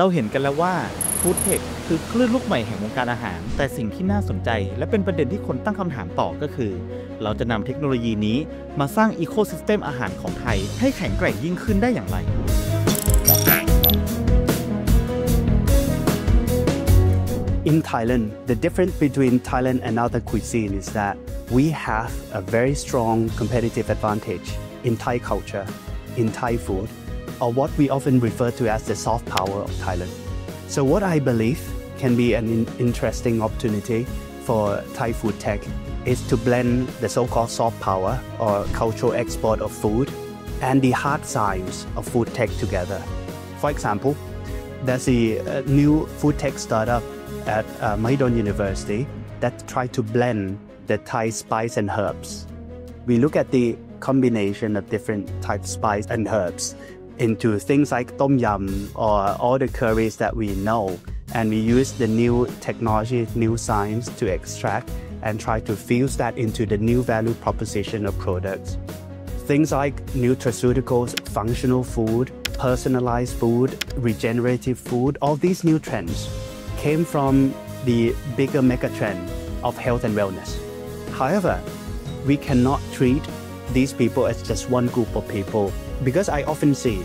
เราเห็นกันแล้วว่าฟู้ดเทคคือคลื่นลูกใหม่แห่งวงการอาหาร แต่สิ่งที่น่าสนใจและเป็นประเด็นที่คนตั้งคำถามต่อก็คือ เราจะนำเทคโนโลยีนี้มาสร้างอีโคซิสเต็มอาหารของไทย ให้แข็งแกร่งยิ่งขึ้นได้อย่างไร In Thailand, the difference between Thailand and other cuisine is that we have a very strong competitive advantage in Thai culture, in Thai food, or what we often refer to as the soft power of Thailand. So what I believe can be an in- interesting opportunity for Thai food tech is to blend the so-called soft power or cultural export of food and the hard science of food tech together. For example, there's a, new food tech startup at uh, Mahidol University that try to blend the Thai spice and herbs. We look at the combination of different types of spice and herbs into things like tom yum or all the curries that we know. And we use the new technology, new science to extract and try to fuse that into the new value proposition of products. Things like nutraceuticals, functional food, personalized food, regenerative food, all these new trends came from the bigger mega trend of health and wellness. However, we cannot treat these people as just one group of people because I often see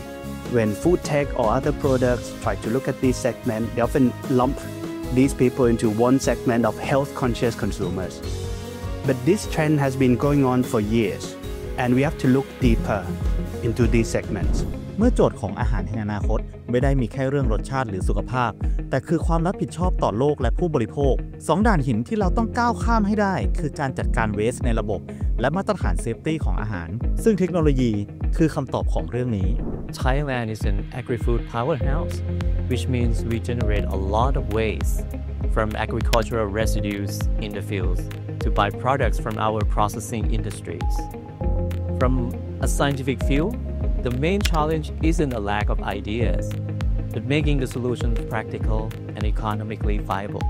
when food tech or other products try to look at this segment, they often lump these people into one segment of health conscious consumers. But this trend has been going on for years, and we have to look deeper into these segments. เมื่อโจทย์ของอาหารแห่งอนาคต ไม่ได้มีแค่เรื่องรสชาติหรือสุขภาพ แต่คือความรับผิดชอบต่อโลกและผู้บริโภคสองด่านหินที่เราต้องก้าวข้ามให้ได้ คือการจัดการเวสในระบบ และมาตรฐานเซฟตี้ของอาหาร ซึ่งเทคโนโลยีคือคำตอบของเรื่องนี้ Thailand is an agri-food powerhouse, which means we generate a lot of waste from agricultural residues in the fields to byproducts from our processing industries. From a scientific field, the main challenge isn't a lack of ideas, but making the solutions practical and economically viable.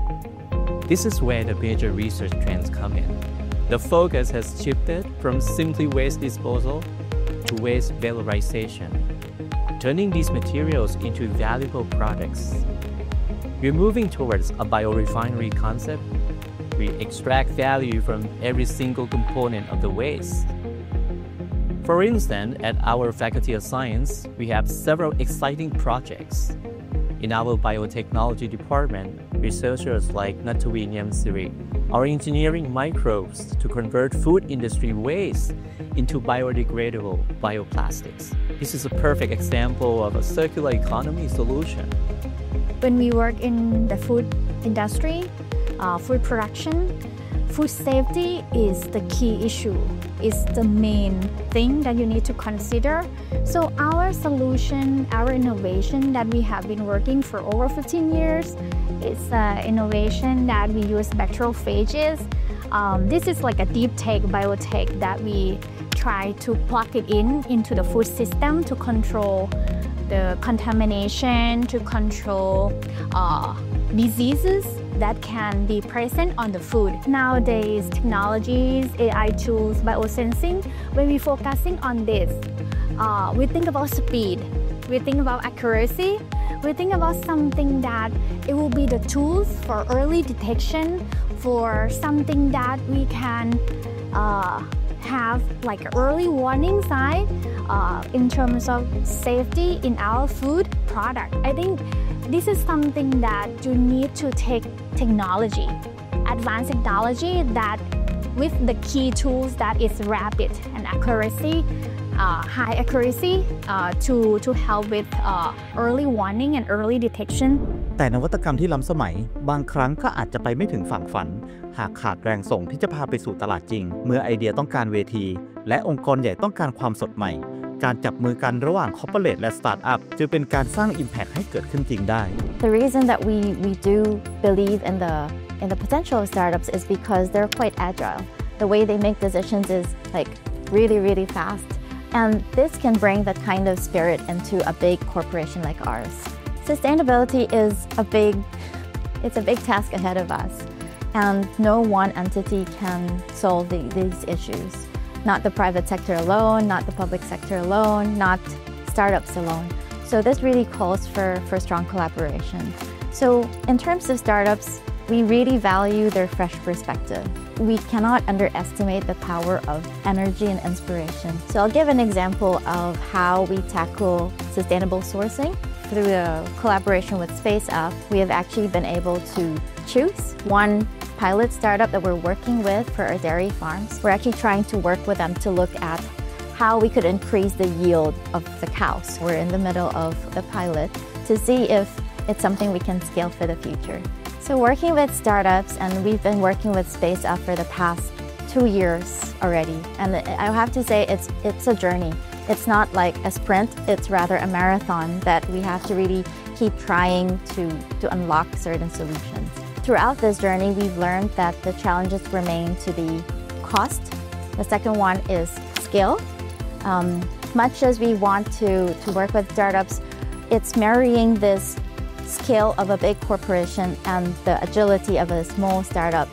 This is where the major research trends come in. The focus has shifted from simply waste disposal to waste valorization, turning these materials into valuable products. We're moving towards a biorefinery concept. We extract value from every single component of the waste. For instance, at our Faculty of Science, we have several exciting projects. In our biotechnology department, researchers like Natawiniam Siri are engineering microbes to convert food industry waste into biodegradable bioplastics. This is a perfect example of a circular economy solution. When we work in the food industry, uh, food production, food safety is the key issue. It's the main thing that you need to consider. So our solution, our innovation that we have been working for over 15 years, it's an innovation that we use bacteriophages. Um, this is like a deep tech biotech that we try to plug it in into the food system to control the contamination, to control uh, diseases that can be present on the food. Nowadays, technologies, AI tools, biosensing, when we're focusing on this, uh, we think about speed, we think about accuracy, we think about something that it will be the tools for early detection, for something that we can uh, have like early warning sign uh, in terms of safety in our food product. I think this is something that you need to take technology, advanced technology that with the key tools that is rapid and accuracy, uh, high accuracy uh, to, to help with uh, early warning and early detection แต่นวัตกรรมที่ล้ำสมัย บางครั้งก็อาจจะไปไม่ถึงฝั่งฝัน หากขาดแรงส่งที่จะพาไปสู่ตลาดจริง เมื่อไอเดียต้องการเวที และองค์กรใหญ่ต้องการความสดใหม่ การจับมือกันระหว่างคอร์ปอเรทและสตาร์ทอัพจึงเป็นการสร้าง Impact ให้เกิดขึ้นจริงได้ The reason that we, we do believe in the in the potential of startups is because they're quite agile. The way they make decisions is like really, really fast. And this can bring that kind of spirit into a big corporation like ours. Sustainability is a big it's a big task ahead of us. And no one entity can solve the, these issues. Not the private sector alone, not the public sector alone, not startups alone. So this really calls for, for strong collaboration. So in terms of startups, we really value their fresh perspective. We cannot underestimate the power of energy and inspiration. So I'll give an example of how we tackle sustainable sourcing. Through a collaboration with Space-F, we have actually been able to choose one pilot startup that we're working with for our dairy farms. We're actually trying to work with them to look at how we could increase the yield of the cows. We're in the middle of the pilot to see if it's something we can scale for the future. So working with startups, and we've been working with Space-F for the past two years already. And I have to say, it's, it's a journey. It's not like a sprint, it's rather a marathon that we have to really keep trying to, to unlock certain solutions. Throughout this journey, we've learned that the challenges remain to be cost. The second one is scale. Um, much as we want to, to work with startups, it's marrying this scale of a big corporation and the agility of a small startup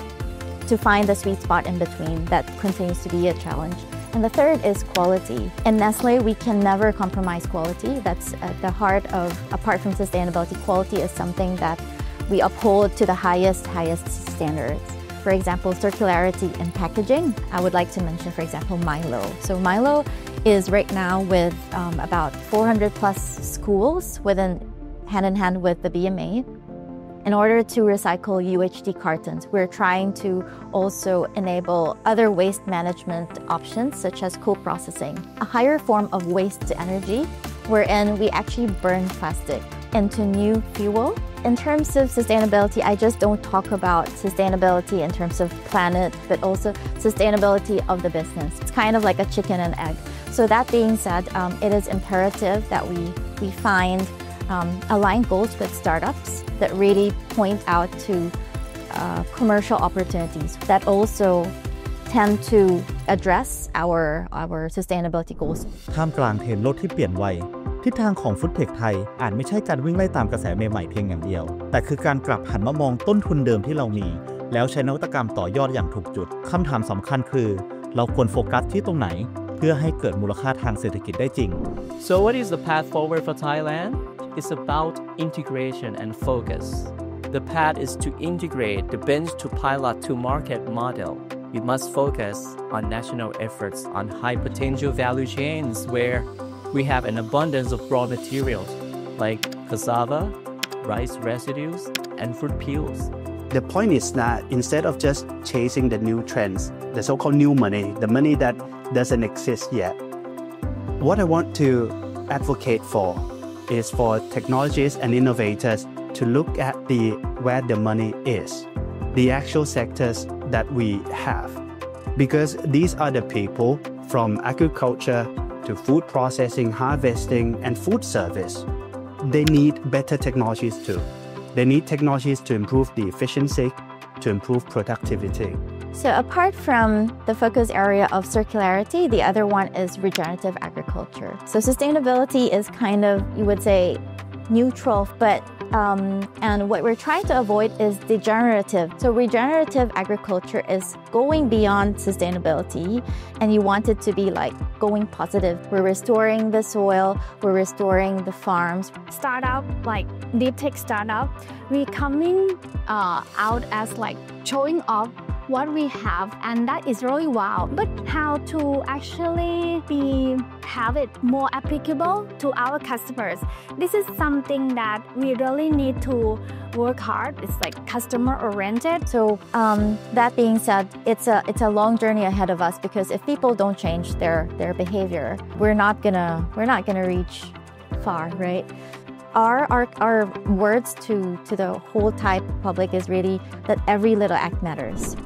to find the sweet spot in between that continues to be a challenge. And the third is quality. In Nestlé, we can never compromise quality. That's at the heart of, apart from sustainability, quality is something that we uphold to the highest, highest standards. For example, circularity in packaging. I would like to mention, for example, Milo. So Milo is right now with um, about 400 plus schools within hand in hand with the BMA. In order to recycle UHT cartons, we're trying to also enable other waste management options such as co-processing, a higher form of waste to energy, wherein we actually burn plastic into new fuel. In terms of sustainability, I just don't talk about sustainability in terms of planet, but also sustainability of the business. It's kind of like a chicken and egg. So that being said, um, it is imperative that we, we find um, align goals with startups that really point out to uh, commercial opportunities that also tend to address our our sustainability goals ท่ามกลางเทรนด์โลกที่เปลี่ยนไว ทิศทางของฟุตเทคไทยอาจไม่ใช่การวิ่งไล่ตามกระแสใหม่ๆเพียงอย่างเดียว แต่คือการกลับหันมามองต้นทุนเดิมที่เรามี แล้วใช้นวัตกรรมต่อยอดอย่างถูกจุดคำถามสำคัญคือ เราควรโฟกัสที่ตรงไหน เพื่อให้เกิดมูลค่าทางเศรษฐกิจได้จริง So what is the path forward for Thailand? It's about integration and focus. The path is to integrate the bench to pilot to market model. We must focus on national efforts on high potential value chains where we have an abundance of raw materials like cassava, rice residues, and fruit peels. The point is that instead of just chasing the new trends, the so called new money, the money that doesn't exist yet, what I want to advocate for is for technologists and innovators to look at the where the money is, the actual sectors that we have. Because these are the people from agriculture to food processing, harvesting, and food service. They need better technologies too. They need technologies to improve the efficiency, to improve productivity. So, apart from the focus area of circularity, the other one is regenerative agriculture. So, sustainability is kind of, you would say, neutral, but um, and what we're trying to avoid is degenerative. So, regenerative agriculture is going beyond sustainability, and you want it to be like going positive. We're restoring the soil, we're restoring the farms. Startup like deep tech startup, We're coming uh, out as like showing off what we have and that is really wow. But how to actually be have it more applicable to our customers. This is something that we really need to work hard. It's like customer oriented. So um, that being said it's a it's a long journey ahead of us because if people don't change their their behavior we're not gonna we're not gonna reach far right? Our, our, our words to, to the whole Thai public is really that every little act matters.